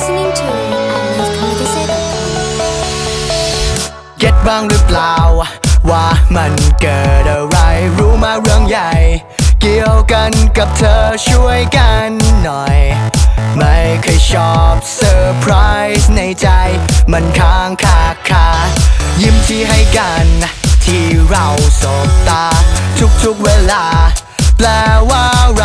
listening to Get เก็ตบ้างหรือเปล่า ว่ามันเกิดอะไร รู้มาเรื่องใหญ่ เกี่ยวกันกับเธอช่วยกันหน่อย ไม่เคยชอบเซอร์ไพรส์ในใจ มันค้างคาคายิ้มที่ให้กัน ที่เราสบตา ทุกๆเวลา แปลว่าไร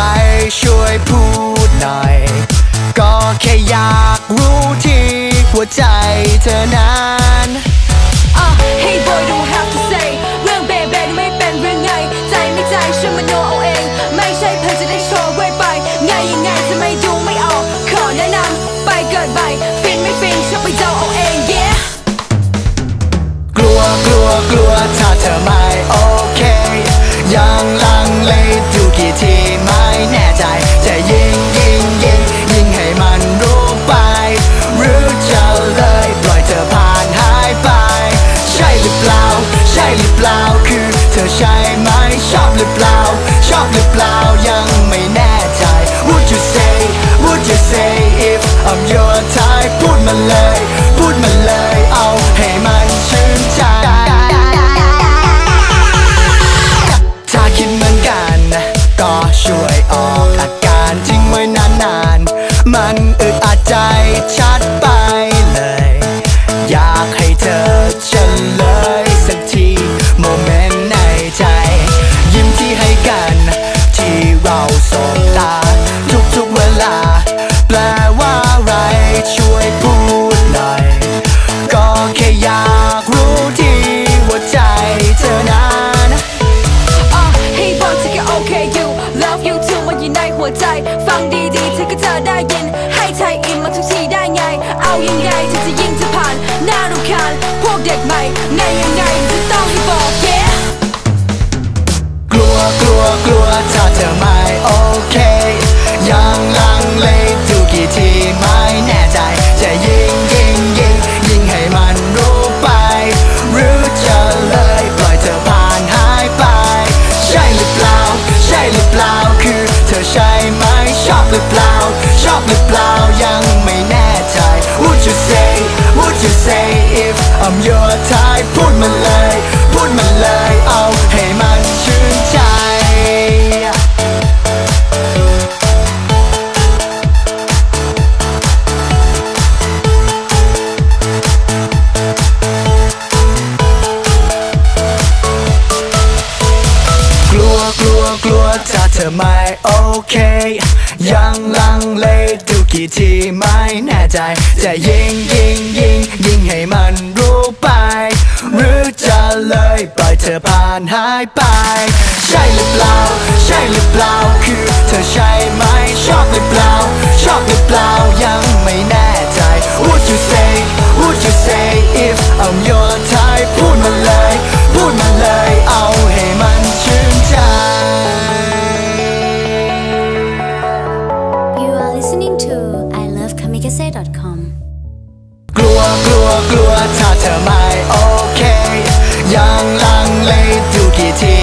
กลัวถ้าเธอมา child. ยังไงถึงจะยิ่งจะผ่านน่ารำคัน ธอไม่โอเค ยังลังเลดูกี่ทีไม่แน่ใจ จะยิงยิงยิงยิงให้มันรู้ไป หรือจะเลยปล่อยเธอผ่านหายไป ใช่หรือเปล่า ใช่หรือเปล่า คือเธอใช่ไหมชอบหรือเปล่า ชอบหรือเปล่า เธอไม่โอเค ยังลังเลอยู่กี่ที